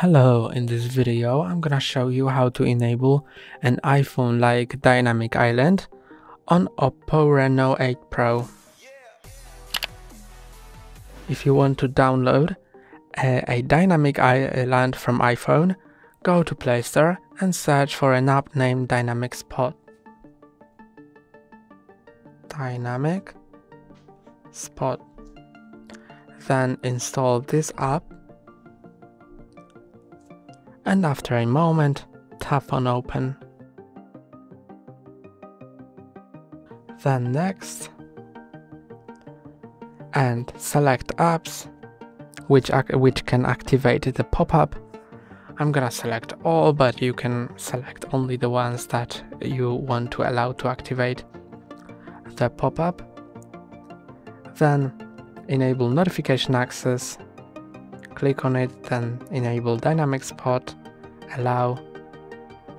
Hello, in this video I'm gonna show you how to enable an iPhone like dynamic island on Oppo Reno 8 Pro. If you want to download a, a dynamic island from iPhone, go to Play Store and search for an app named Dynamic Spot. Dynamic Spot. Then install this app and after a moment tap on open. Then next and select apps which, which can activate the pop-up. I'm gonna select all but you can select only the ones that you want to allow to activate the pop-up. Then enable notification access click on it, then enable dynamic spot, allow,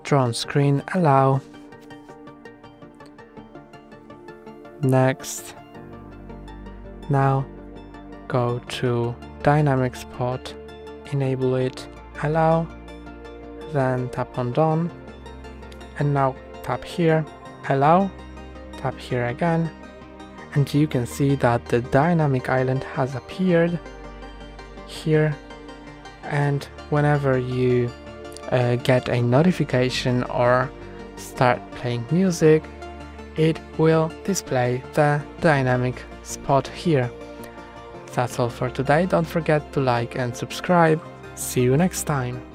draw on screen, allow, next, now go to dynamic spot, enable it, allow, then tap on done, and now tap here, allow, tap here again, and you can see that the dynamic island has appeared here and whenever you uh, get a notification or start playing music it will display the dynamic spot here. That's all for today, don't forget to like and subscribe. See you next time.